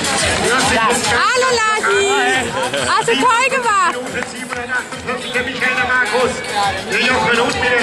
Hallo Lasi! Hast du toll gemacht! Der Michael Markus. Der Jochen und mit der